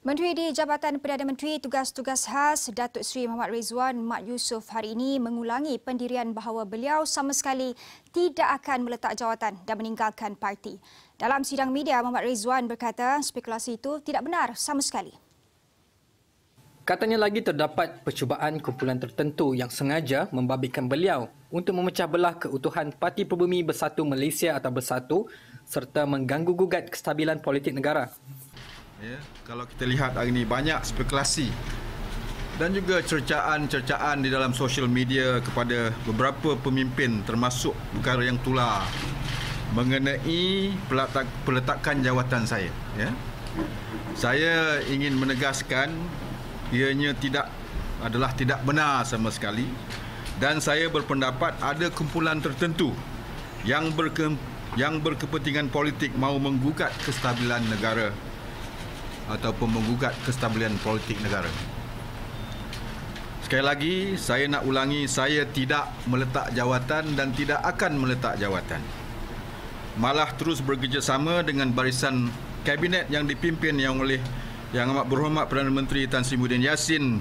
Menteri di Jabatan Perdana Menteri Tugas-Tugas Khas Datuk Seri Muhammad Rizwan Mat Yusof hari ini mengulangi pendirian bahawa beliau sama sekali tidak akan meletak jawatan dan meninggalkan parti. Dalam sidang media, Muhammad Rizwan berkata spekulasi itu tidak benar sama sekali. Katanya lagi terdapat percubaan kumpulan tertentu yang sengaja membabikan beliau untuk memecah belah keutuhan Parti Perbumi Bersatu Malaysia atau Bersatu serta mengganggu gugat kestabilan politik negara. Ya, kalau kita lihat hari ini banyak spekulasi dan juga cercaan-cercaan di dalam sosial media kepada beberapa pemimpin termasuk perkara yang tular mengenai peletak, peletakan jawatan saya. Ya. Saya ingin menegaskan ianya tidak adalah tidak benar sama sekali dan saya berpendapat ada kumpulan tertentu yang berke, yang berkepentingan politik mahu menggugat kestabilan negara ataupun menggugat kestabilan politik negara. Sekali lagi, saya nak ulangi, saya tidak meletak jawatan dan tidak akan meletak jawatan. Malah terus bekerjasama dengan barisan kabinet yang dipimpin yang oleh Yang Amat Berhormat Perdana Menteri Tan Sri Muhyiddin Yassin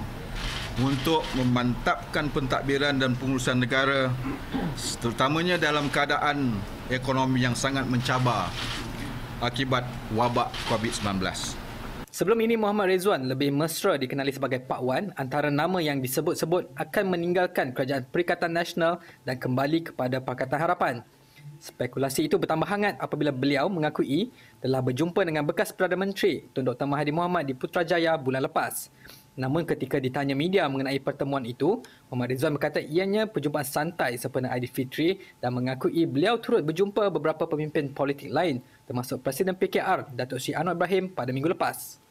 untuk memantapkan pentadbiran dan pengurusan negara terutamanya dalam keadaan ekonomi yang sangat mencabar akibat wabak COVID-19. Sebelum ini Muhammad Rizwan lebih mesra dikenali sebagai Pak Wan antara nama yang disebut-sebut akan meninggalkan Kerajaan Perikatan Nasional dan kembali kepada Pakatan Harapan. Spekulasi itu bertambah hangat apabila beliau mengakui telah berjumpa dengan bekas Perdana Menteri Tun Dr. Mahathir Mohamad di Putrajaya bulan lepas. Namun ketika ditanya media mengenai pertemuan itu, Muhammad Rizwan berkata ianya perjumpaan santai sempena Aidilfitri dan mengakui beliau turut berjumpa beberapa pemimpin politik lain termasuk Presiden PKR Datuk Sri Anwar Ibrahim pada minggu lepas.